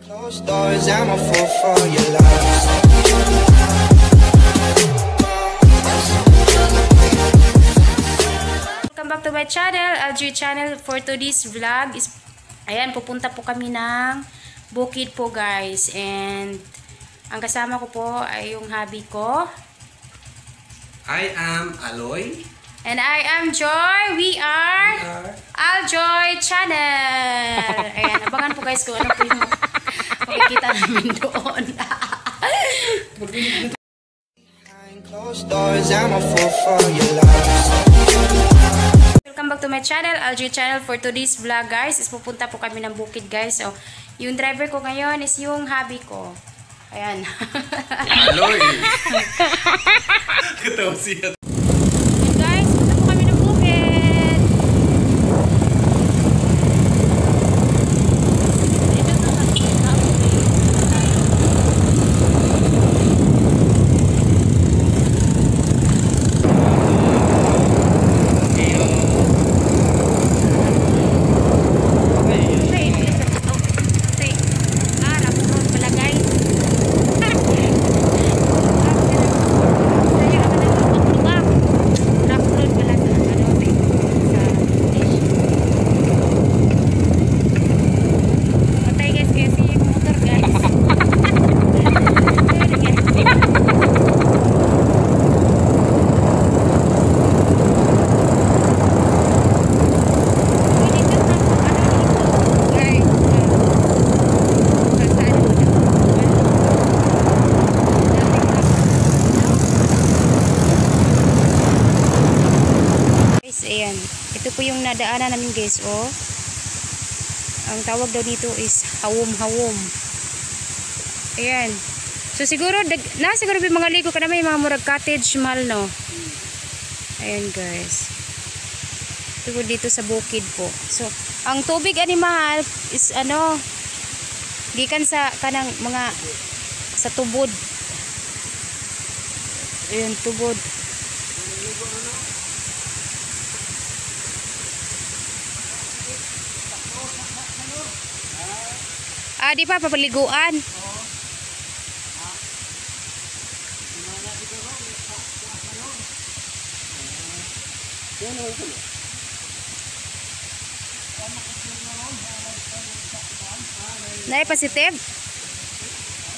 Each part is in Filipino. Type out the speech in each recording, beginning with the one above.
Closed doors, I'm a fool for your love. Welcome back to my channel, LG channel. For today's vlog is, ayan, pupunta po kami ng bukid po guys. And, ang kasama ko po ay yung hubby ko. I am Aloy. And I am Joy. We are Aljoy Channel. Ayan, abangan po guys kung ano po yung makikita namin doon. Welcome back to my channel, LG Channel. For today's vlog guys, is pupunta po kami ng bukid guys. So, yung driver ko ngayon is yung hubby ko. Ayan. Aloy! Katawa siya. Ayan guys, punta po kami ng bukid. Ay, bilis na ito. Kasi, ah, napukot pala guys. Saya ka na magpapulubak. Rock road pala sa ano, sa station. Patay guys kasi yung motor guys. Sorry guys. Uy, dito na, ano, guys, ah, kalsada mo na. Guys, ayan. Ito po yung nadaanan namin guys, oh. Ang tawag daw dito is hawom-hawom. Ayan. So siguro, dag, na siguro may mga ligo ka na may mga murag cottage mahal, no? Ayan guys. Ito po dito sa bukid po. So, ang tubig ani mahal is ano, gikan sa kanang mga sa tubod. Ayan, tubod. Ah, di pa papaliguan. Nay positive?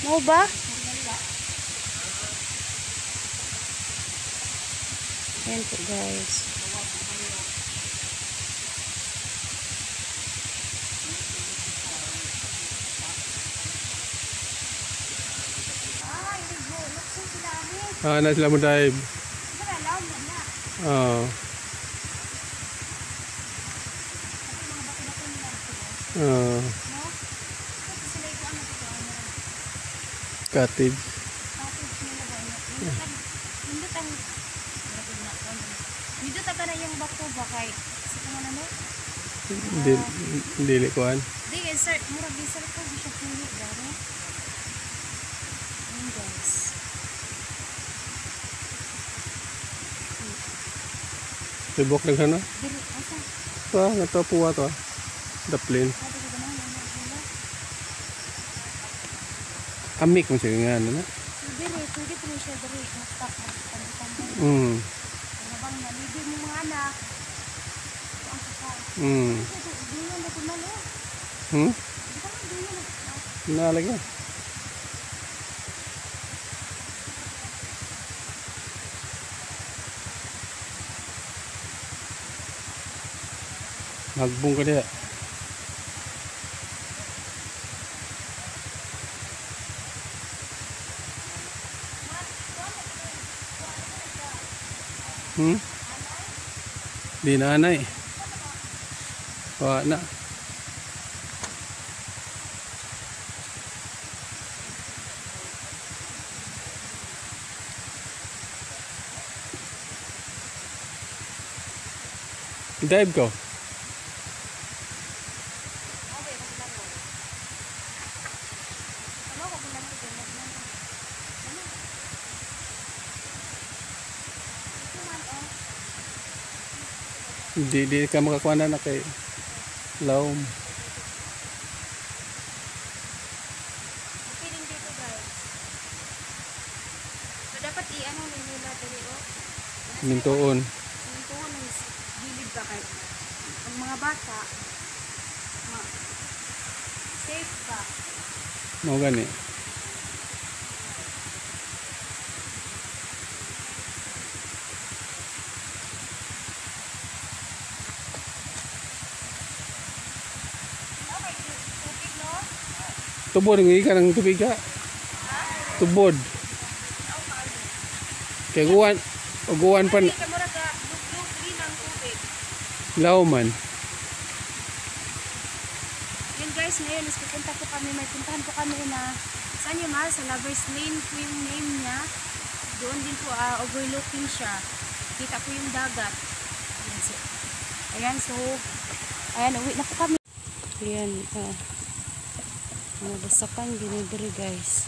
Mo ba? Ayan guys. Ah, na sila mo dive. Oo. Oo. Cottage. Dito taga na yung bako ba kay sa kung ano no? Dili, dili kuan. Di eh, sir, murag sir ko di siya puno garo. Ayun guys. Tibok lang sana. Dili asa Pa, nato puwa to. ah. The plane. Amik mo siya nga ano na. So dili pwede po siya dili maktak magtambay. Mm. Ano bang nalibi mo mga anak? Ito ang kumalo. Hmm? Yan na. Nalagyan. Magbong ka. Hmm? Di na anay. Wa na. Dive ko. hindi, hindi ka makakuha na na kay laom. Feeling dito guys. So dapat i-ano ninyo na dali o mintuon. Mintuon ng gilid ba kayo? Ang mga bata ma safe ba? Mo gani. Tubod ng ika ng tubig ka. Tubod. Kaya guwan. Ka ka din ang tubig. Lauman. Yun guys, ngayon is pupunta po kami, may puntahan po kami na saan yung mahal? Sa Lover's Lane po yung name niya. Doon din po ah, overlooking siya. Kita po yung dagat. Ayan, so, ayan, so ayan, uwi na po kami. Ayan, uh, mga basakan dinidiri guys.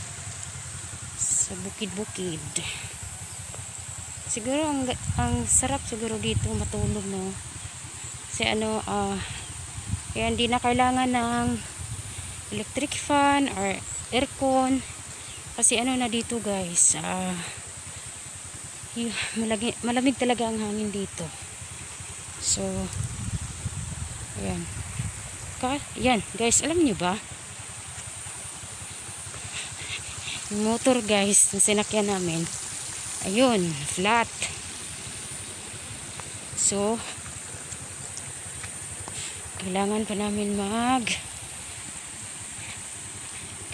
Sa bukid-bukid. Siguro ang, ang sarap siguro dito matulog no. Kasi ano, ah, kaya hindi na kailangan ng electric fan or aircon. Kasi ano na dito guys, ah, y- malamig, malamig talaga ang hangin dito. So, ayan. Ka, yan guys, alam niyo ba? Yung motor guys, na sinakyan namin. Ayun, flat. So, kailangan pa namin mag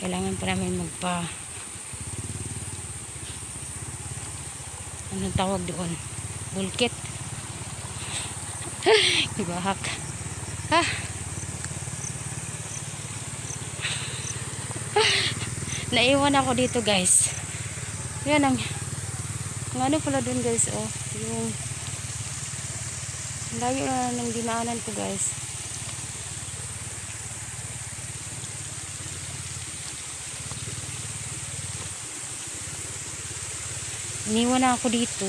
kailangan pa namin magpa anong tawag doon bulkit ibahak ha naiwan ako dito guys yan ang ang ano pala doon guys oh yung layo na ng dinaanan ko guys Iniwan na ako dito.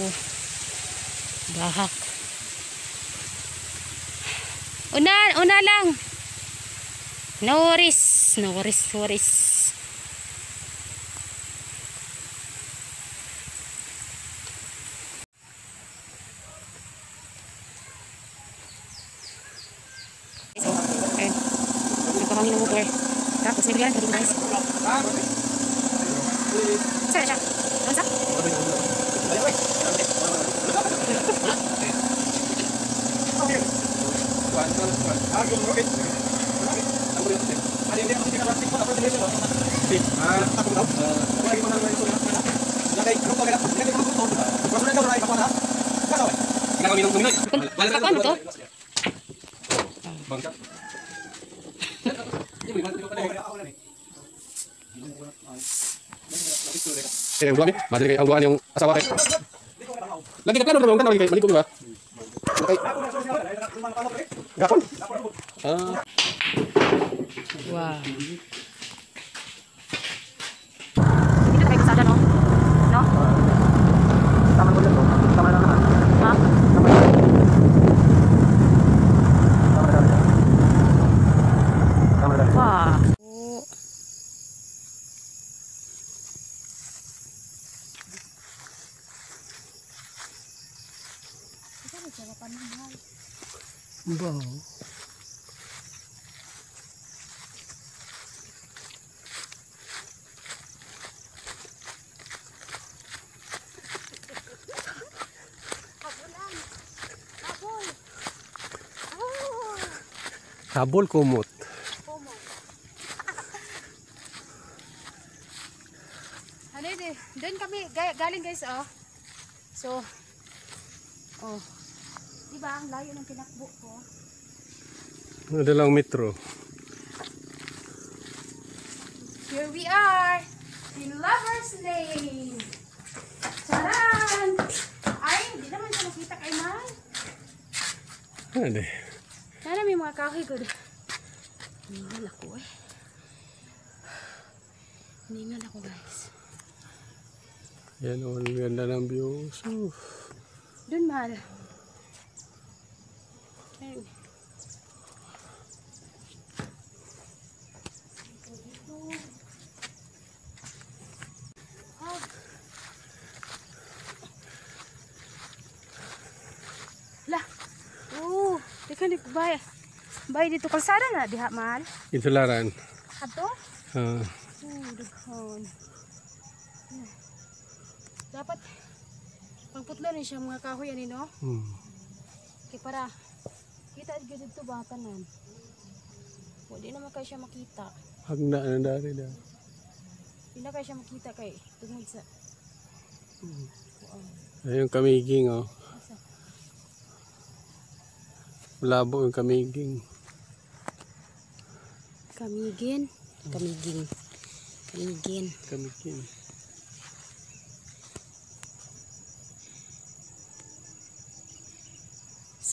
Bahak. Una, una lang. No worries. No worries, worries. Cosa ne vediamo di mais? Ciao, ciao. Cosa? Bangsa. Ang duwami. Madali kayo ang duwaan yung asawa kayo. Lagi ka plano naman kan kay maligo ba? Okay. Gapon. Ah, Wow. Dito kayo kasada, no? No? Ha? Wow. Wow. Habol kumot. Ano yun eh? Doon kami, ga- galing guys, oh. So, oh. Diba, ang layo ng pinakbo ko. Madalang metro. Here we are in Lover's Lane. Charan! Ay, hindi naman siya nakita kay Man. Ano. Sana may mga kahoy ko. Hiningal ako eh. Hiningal ako guys. Yan o, ang ganda ng views. Doon Lah. Kan dia bayar. Bayar di tukar sana lah di hakmal. Itu laran. Satu? Haa. Oh, uh. Hmm, Dapat. Pangputlah ni siya mga kahoy ani no. Hmm. Okay, para. Kita gyud dito ba tanan. Wala naman kay siya makita. Hagna na dari na. Hindi na kay siya makita kay tungod sa Ayun kamiging oh. Malabo yung kamiging. kamigin, kamiging. Kamigin. Kamiging.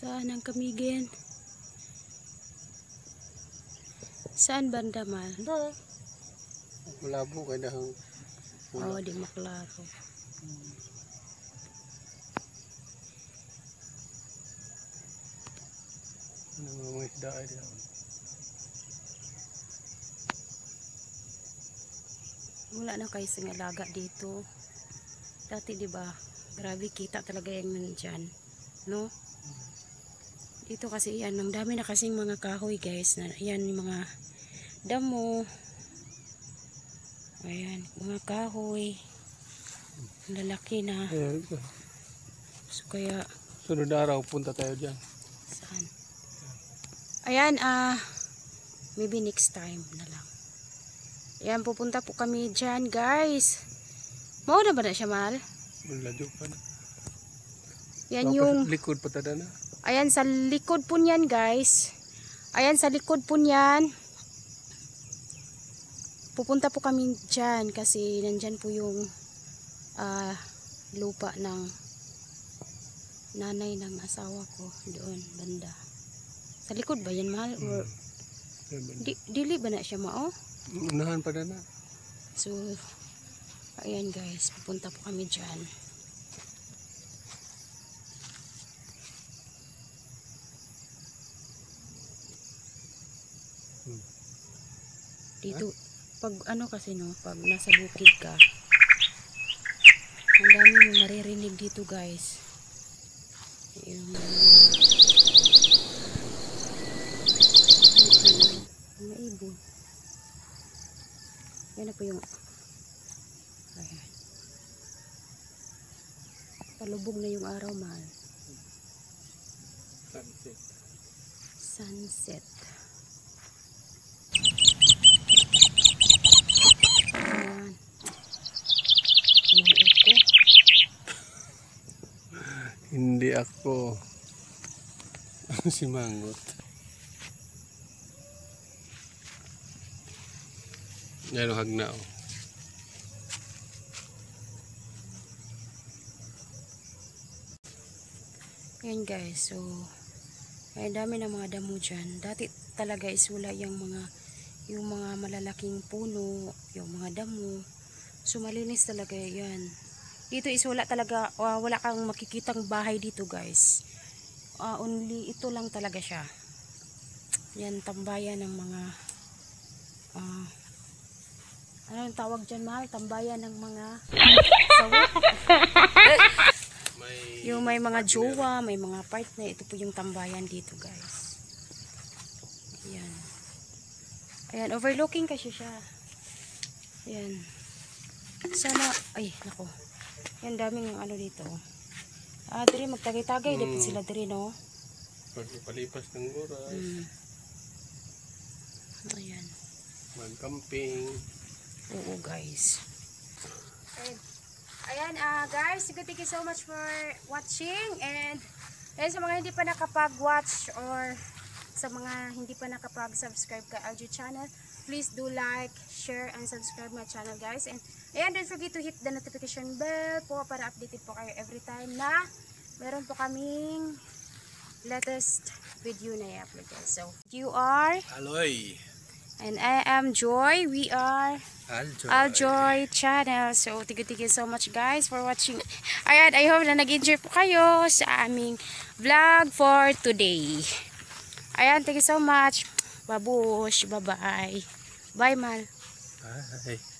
Saan ang kamigin? Saan banda mal? Malabo kay dahang. Oo, di maklaro. Ano mga isda ay diha. Wala na kayo sa alaga dito. Dati di ba grabe kita talaga yung nandyan. No? Dito kasi yan, ang dami na kasing mga kahoy guys. Na, yan yung mga damo. Ayan, mga kahoy. Lalaki na. So kaya, Sunod araw punta tayo diyan. saan? Ayan, ah, maybe next time na lang. Ayan, pupunta po kami dyan guys. Na ba na siya, Mal? Maladyo pa na. Yan yung, likod pa tada na. ayan sa likod po niyan guys. Ayan sa likod po niyan. Pupunta po kami dyan kasi nandyan po yung ah, lupa ng nanay ng asawa ko doon banda. Sa likod ba yan mahal? Or, di, dili ba na siya mao? Unahan pa na na. So, ayan guys, pupunta po kami dyan. Dito, pag ano kasi no, pag nasa bukid ka, ang dami mo maririnig dito guys. Yung, mga ibon. Yan na po yung Ayan. Palubog na yung araw, mahal. Sunset. Sunset. Ayan. Inuot ko. Hindi ako. si Mangot. Yan ang hagna oh. Ayan guys, so ay dami ng mga damo dyan. Dati talaga is wala yung mga yung mga malalaking puno, yung mga damo. So malinis talaga yan. Dito is wala talaga, ah, wala kang makikitang bahay dito guys. Ah, only ito lang talaga siya. Yan tambayan ng mga ah ano yung tawag dyan mahal? Tambayan ng mga. May Yung may mga jowa, may mga partner. Ito po yung tambayan dito, guys. Ayan. Ayan, overlooking kasi siya. Ayan. Sana, ay, nako. Yan, daming ano dito. Ah, diri, magtagay-tagay. Mm. Dapat sila diri, no? pagpalipas ng oras, Mm. Ayan. mag-camping. Oo, guys. Ayan, ah guys, thank you, thank you so much for watching and ayan, sa mga hindi pa nakapag-watch or sa mga hindi pa nakapag-subscribe ka LG channel, please do like, share, and subscribe my channel guys. And ayan, don't forget to hit the notification bell po para updated po kayo every time na meron po kaming latest video na i-upload guys. So, you are, Aloy. and I am Joy. We are Aljoy. Aljoy channel. So, thank you so much guys for watching. Ayan, I hope na nag-enjoy po kayo sa aming vlog for today. Ayan, thank you so much. Babush, bye-bye. Bye, Mal. Bye.